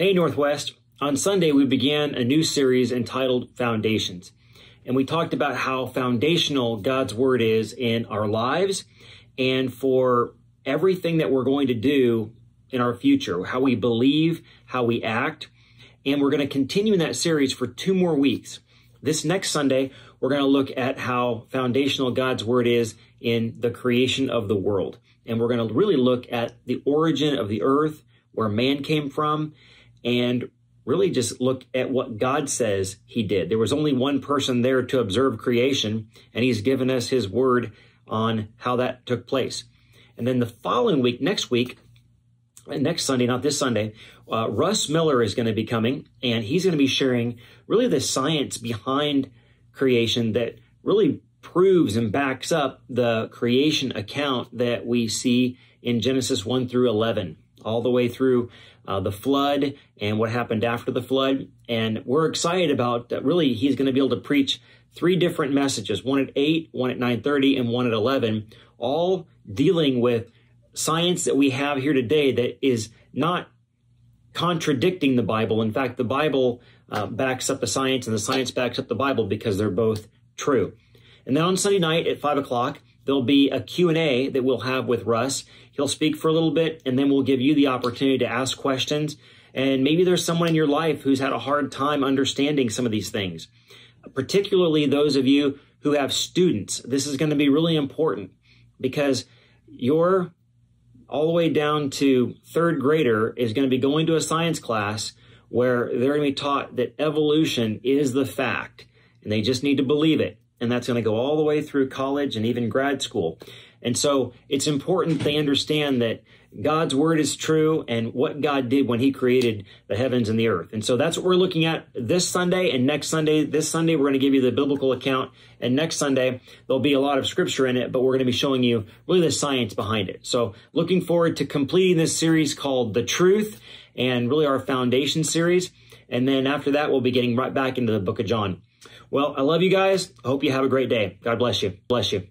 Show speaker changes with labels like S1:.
S1: Hey, Northwest. On Sunday, we began a new series entitled Foundations. And we talked about how foundational God's Word is in our lives and for everything that we're going to do in our future, how we believe, how we act. And we're going to continue in that series for two more weeks. This next Sunday, we're going to look at how foundational God's Word is in the creation of the world. And we're going to really look at the origin of the earth, where man came from, and really just look at what God says he did. There was only one person there to observe creation, and he's given us his word on how that took place. And then the following week, next week, next Sunday, not this Sunday, uh, Russ Miller is going to be coming, and he's going to be sharing really the science behind creation that really proves and backs up the creation account that we see in Genesis 1 through 11 all the way through uh, the flood and what happened after the flood. And we're excited about that. Really, he's going to be able to preach three different messages: one at eight, one at nine thirty, and one at eleven, all dealing with science that we have here today that is not contradicting the Bible. In fact, the Bible uh, backs up the science, and the science backs up the Bible because they're both true. And then on Sunday night at five o'clock, there'll be a Q&A that we'll have with Russ. He'll speak for a little bit and then we'll give you the opportunity to ask questions. And maybe there's someone in your life who's had a hard time understanding some of these things, particularly those of you who have students. This is going to be really important because you're all the way down to third grader is going to be going to a science class where they're going to be taught that evolution is the fact and they just need to believe it and that's going to go all the way through college and even grad school. And so it's important they understand that God's word is true and what God did when he created the heavens and the earth. And so that's what we're looking at this Sunday and next Sunday. This Sunday, we're going to give you the biblical account. And next Sunday, there'll be a lot of scripture in it, but we're going to be showing you really the science behind it. So looking forward to completing this series called The Truth and really our foundation series. And then after that, we'll be getting right back into the book of John. Well, I love you guys. Hope you have a great day. God bless you. Bless you.